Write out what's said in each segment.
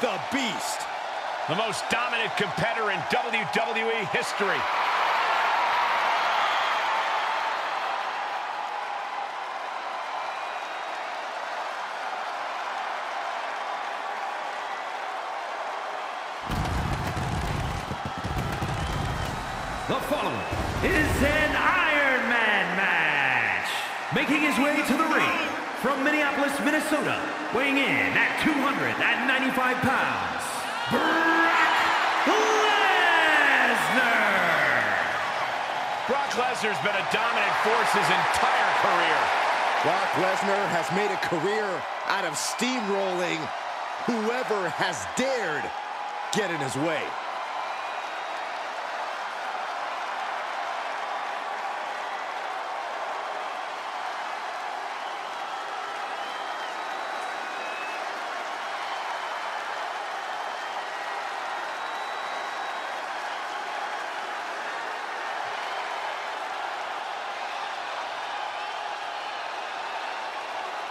the Beast. The most dominant competitor in WWE history. The following is an Iron Man match. Making his way to the ring from Minneapolis, Minnesota, weighing in at 295 pounds, Brock Lesnar. Brock Lesnar's been a dominant force his entire career. Brock Lesnar has made a career out of steamrolling whoever has dared get in his way.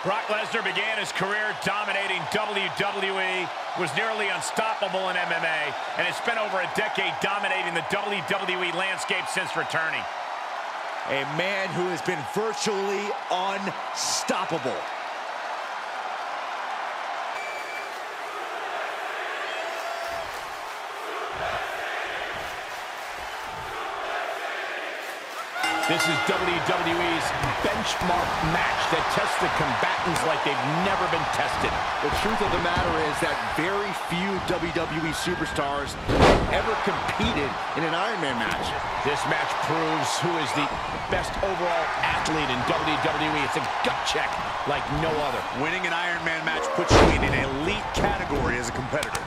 Brock Lesnar began his career dominating WWE, was nearly unstoppable in MMA, and has spent over a decade dominating the WWE landscape since returning. A man who has been virtually unstoppable. This is WWE's benchmark match that tests the combatants like they've never been tested. The truth of the matter is that very few WWE superstars have ever competed in an Iron Man match. This match proves who is the best overall athlete in WWE. It's a gut check like no other. Winning an Iron Man match puts you in an elite category as a competitor.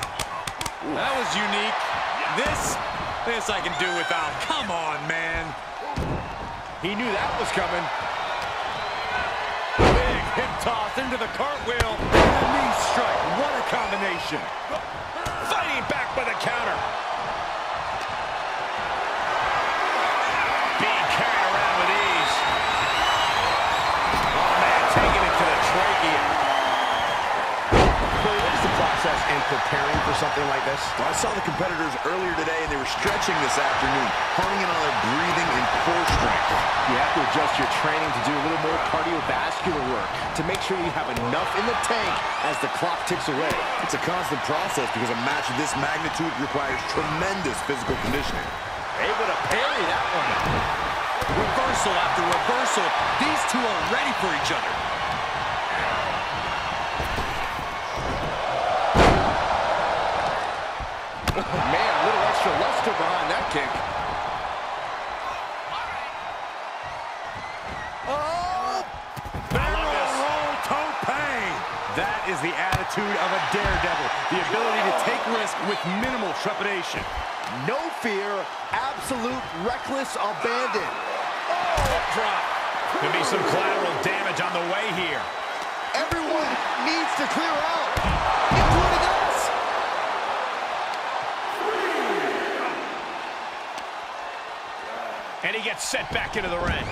That was unique. This, this I can do without. Come on, man. He knew that was coming. Big hip toss into the cartwheel. And a knee strike. What a combination. Fighting back with a counter. Being carried around with ease. Oh, man, taking it to the trachea. What is the process in preparing for something like this? Well, I saw the competitors earlier today, and they were stretching this afternoon, honing in on their breathing and core strength. You have to adjust your training to do a little more cardiovascular work to make sure you have enough in the tank as the clock ticks away. It's a constant process because a match of this magnitude requires tremendous physical conditioning. Able to parry that one. Reversal after reversal. These two are ready for each other. Man, a little extra luster behind that kick. Oh! Barrel roll tope. That is the attitude of a daredevil. The ability to take risk with minimal trepidation. No fear, absolute reckless abandon. Oh, drop. Could be some collateral damage on the way here. Everyone needs to clear out, And he gets set back into the ring.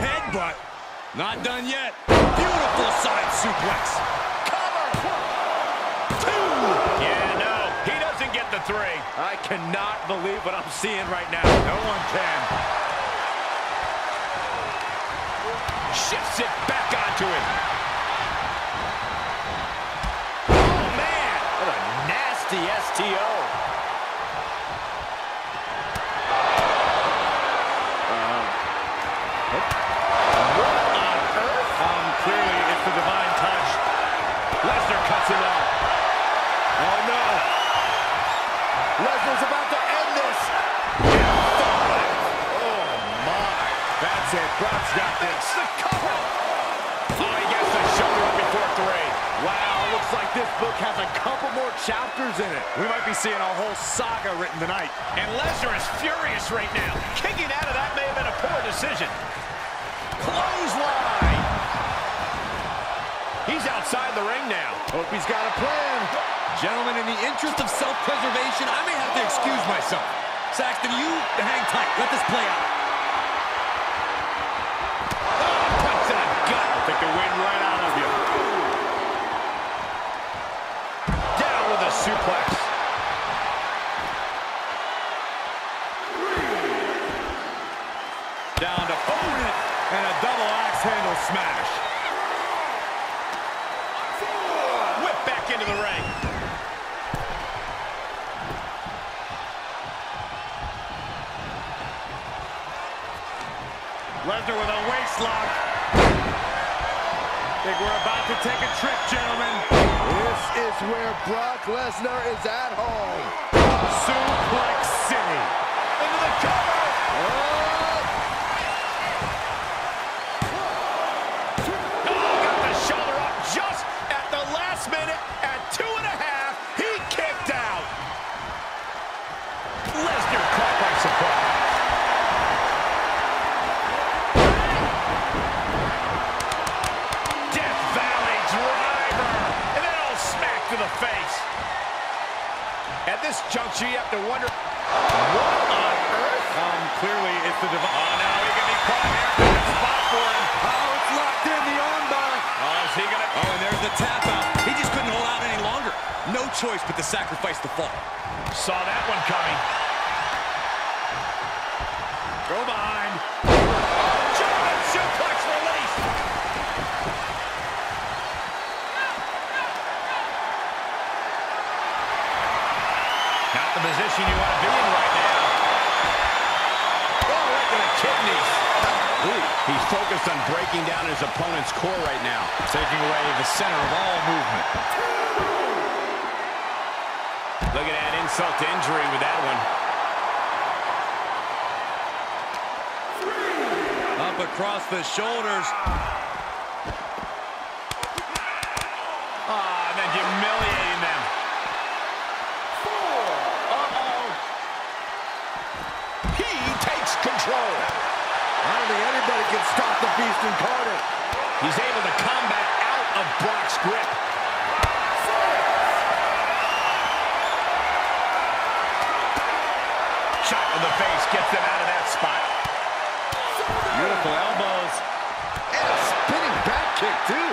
Headbutt. Not done yet. Beautiful side suplex. Cover. Two. Yeah, no, he doesn't get the three. I cannot believe what I'm seeing right now. No one can. Shifts it back onto him. Nasty STO. Um, clearly, it's the divine touch. Lesnar cuts him off. Oh, no. Lesnar's about to end this. Oh, my. That's it. Brock's got this. The cover. Oh, he gets the shoulder up before three. Wow, looks like this book has a couple more chapters in it. We might be seeing a whole saga written tonight. And Lesnar is furious right now. Kicking out of that may have been a poor decision. Clothesline. He's outside the ring now. Hope he's got a plan. Gentlemen, in the interest of self-preservation, I may have to excuse myself. Saxton, you hang tight. Let this play out. suplex. Down to opponent and a double axe handle smash. Whip back into the ring. Lesnar with a waist lock. About to take a trip, gentlemen. This is where Brock Lesnar is at home. Suplex City. Into the cover. Oh, choice but to sacrifice the fall. Saw that one coming. Go behind. German suplex release. Not the position you want to be in right now. Oh, right to the kidneys. He's focused on breaking down his opponent's core right now, taking away the center of all movement. Look at that insult to injury with that one. Up across the shoulders. Ah, and then humiliating them. Uh-oh. He takes control. I don't think anybody can stop the Beast incarnate. He's able to combat out of Brock's grip. Shot in the face gets them out of that spot. Beautiful elbows. And a spinning back kick, too.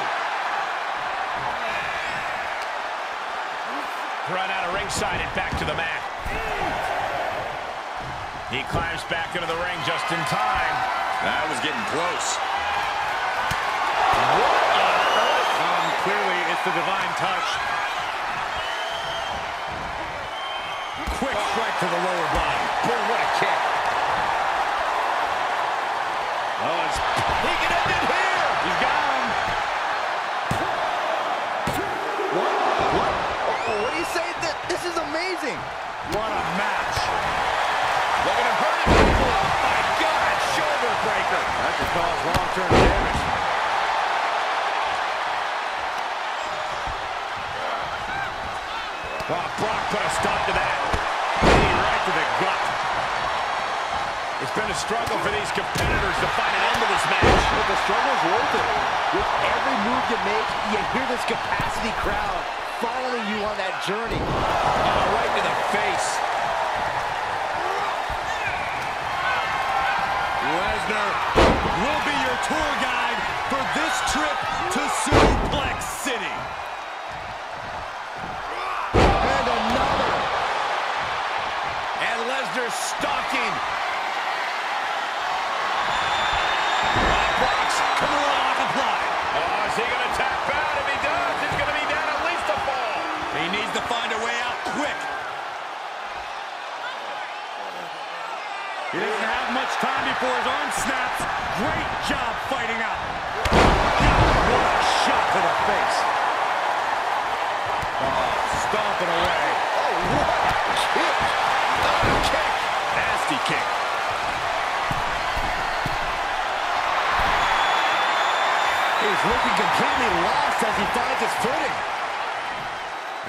Run out of ringside and back to the mat. He climbs back into the ring just in time. That was getting close. Um, clearly it's the divine touch. Quick strike to the lower body. Boy, what a kick. Oh, it's He can end it here. He's got him. What? What? Oh, what do you say? This is amazing. What a match. Look at him. Oh, my God. Shoulder breaker. That could cause long-term damage. Oh, Brock put a stop to that. Knee right to the gut. It's been a struggle for these competitors to find an end to this match. But the struggle's worth it. With every move you make, you hear this capacity crowd following you on that journey. Oh, right to the face. Lesnar will be your tour guide for this trip to Suplex before his arm snaps. Great job fighting out. What a shot to the face. Oh, stomping away. Oh, what a kick. What a kick. Nasty kick. He's looking completely lost as he finds his footing.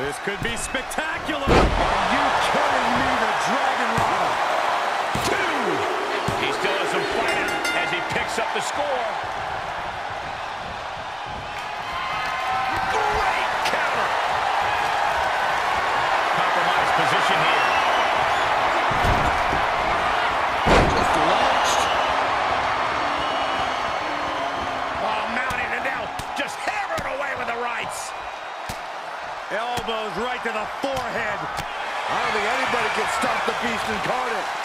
This could be spectacular. Are you kidding me? The Dragon picks up the score. Great counter. Compromised position here. Just launched. Oh, mounting and now just away with the rights. Elbows right to the forehead. I don't think anybody can stop the Beast incarnate.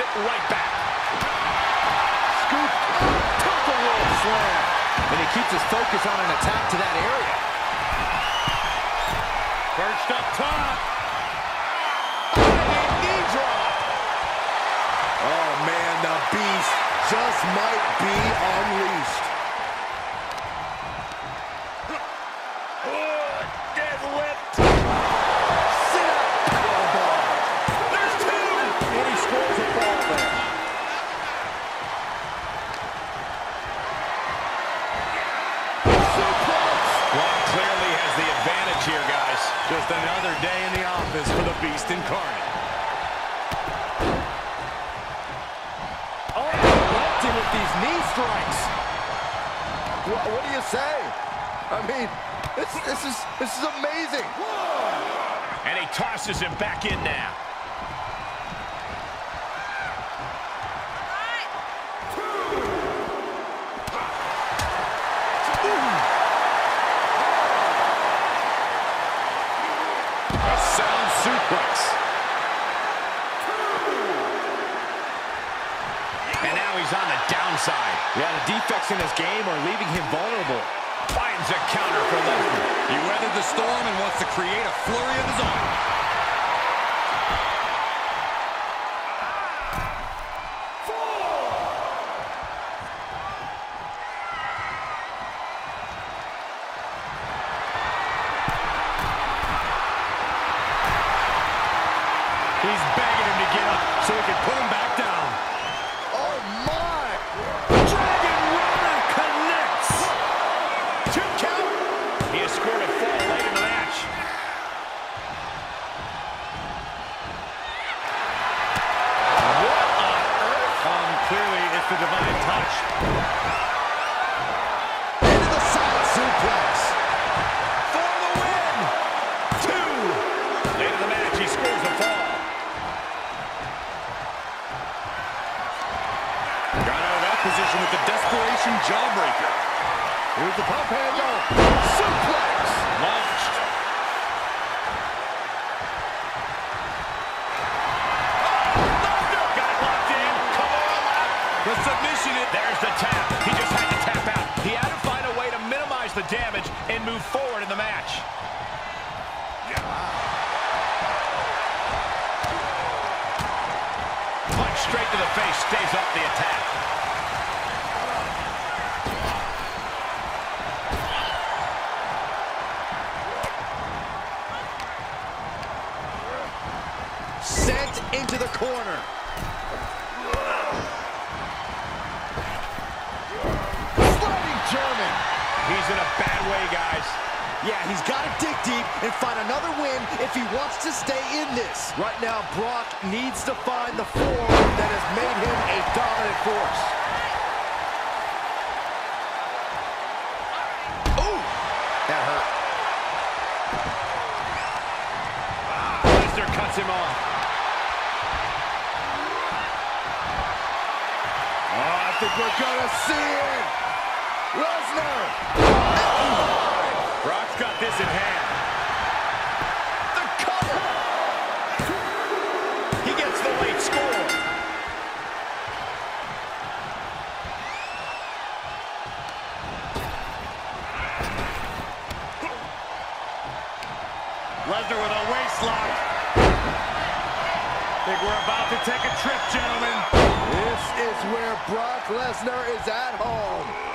Right back. Scoop. The roll slam. And he keeps his focus on an attack to that area. Perched up top. Oh, man, the beast just might be unleashed. Strikes. What, what do you say? I mean, this, this is this is amazing. And he tosses him back in now. In his game or leaving him vulnerable. Finds a counter for Lesnar. He weathered the storm and wants to create a flurry of his own. Submission is... There's the tap. He just had to tap out. He had to find a way to minimize the damage and move forward in the match. Punch straight to the face stays up the attack. Sent into the corner. Yeah, he's got to dig deep and find another win if he wants to stay in this. Right now, Brock needs to find the form that has made him a dominant force. Ooh, that hurt. Lesnar cuts him off. Oh, I think we're gonna see it. Lesnar. Brock's got this in hand. The cover. He gets the late score. Lesnar with a waist lock. Think we're about to take a trip, gentlemen. This is where Brock Lesnar is at home.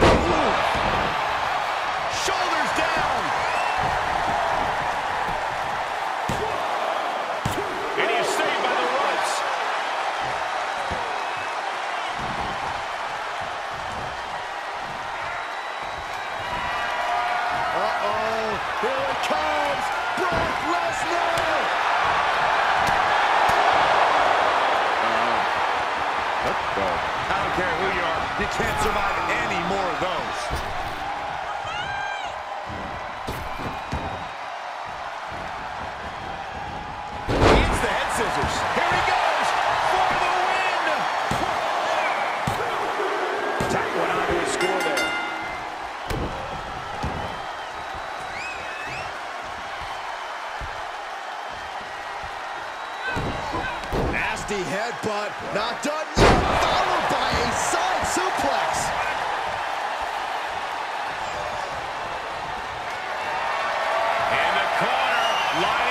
Corner,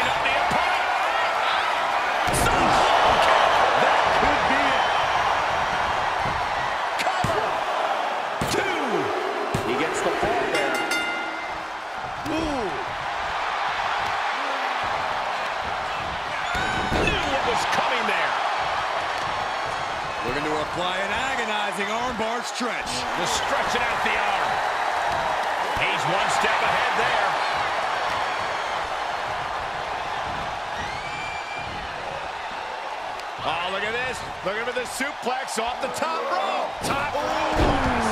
Oh, look at this. Look at this suplex off the top rope. Top rope.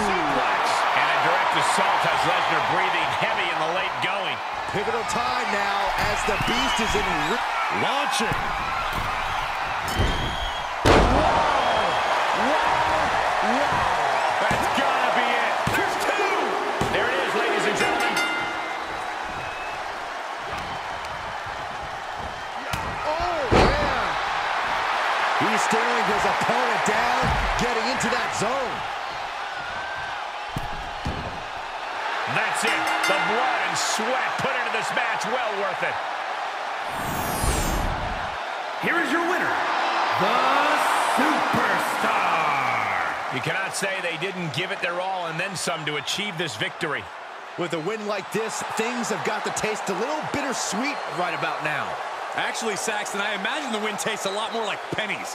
Suplex. And a direct assault has Lesnar breathing heavy in the late going. Pivotal time now as the Beast is in... Launching. That's staring his opponent down, getting into that zone. That's it. The blood and sweat put into this match. Well worth it. Here is your winner, the Superstar. You cannot say they didn't give it their all and then some to achieve this victory. With a win like this, things have got to taste a little bittersweet right about now. Actually, Saxton, I imagine the win tastes a lot more like pennies.